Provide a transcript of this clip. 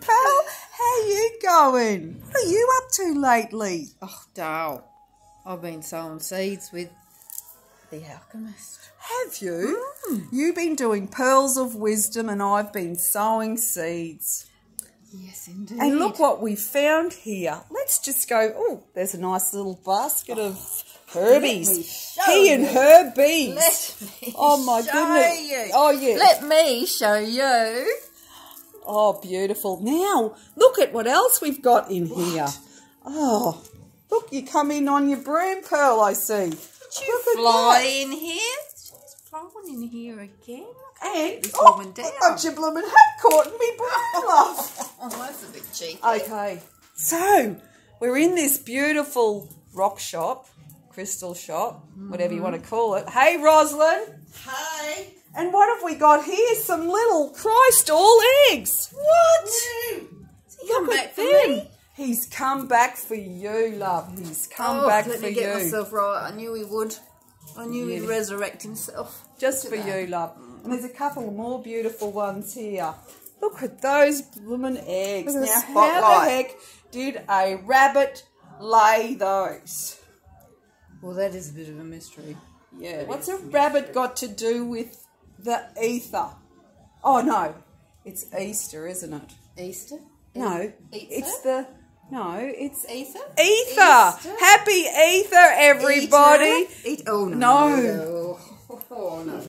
pal. How you going? What are you up to lately? Oh, Dale, I've been sowing seeds with the alchemist. Have you? Hmm. You've been doing pearls of wisdom, and I've been sowing seeds. Yes, indeed. And look what we found here. Let's just go. Oh, there's a nice little basket of herbies. He and her bees. Let me Oh my show goodness. you. Oh yeah. Let me show you. Oh, beautiful. Now, look at what else we've got in here. Oh, look, you come in on your broom, Pearl, I see. You Look at fly in here. She's flying in here again. And, This oh, woman down. I got your bloomin' hat caught in me broom, off. Oh, that's a bit cheeky. Okay, so we're in this beautiful rock shop, crystal shop, whatever you mm-hmm. want to call it. Hey, Roslyn. Hey. And what have we got here? Some little Christ all eggs. What? Come Look back at for them. me. He's come back for you, love. He's come oh, back let me get you. myself right. I knew he would. I knew Yeah. he'd resurrect himself. Just for at you, love. And there's a couple more beautiful ones here. Look at those bloomin' eggs. Now, the how the heck did a rabbit lay those? Well, that is a bit of a mystery. Yeah. What's a rabbit got to do with the ether? Oh no, it's Easter, isn't it? Easter? No, Ether? it's the no, it's Ether? ether. Easter? Happy ether, everybody. Eat- oh, no. No. no. Oh, no.